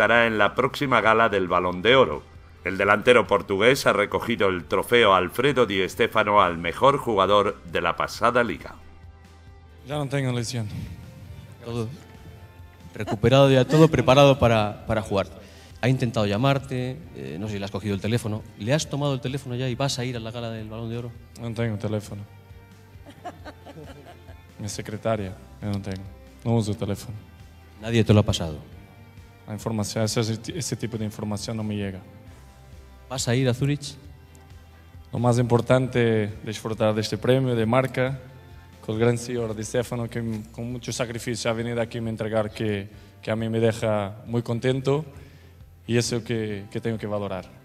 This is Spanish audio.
estará en la próxima gala del Balón de Oro. El delantero portugués ha recogido el trofeo Alfredo Di Stéfano al mejor jugador de la pasada liga. Ya no tengo lesión. Todo recuperado ya, todo preparado para, para jugar. Ha intentado llamarte, eh, no sé si le has cogido el teléfono. ¿Le has tomado el teléfono ya y vas a ir a la gala del Balón de Oro? No tengo teléfono. Mi secretaria, yo no tengo. No uso teléfono. Nadie te lo ha pasado. La información, ese, ese tipo de información no me llega. ¿Vas a ir a Zurich? Lo más importante disfrutar de este premio de marca con el gran señor Di Stefano que con mucho sacrificio ha venido aquí a me entregar que, que a mí me deja muy contento y eso que, que tengo que valorar.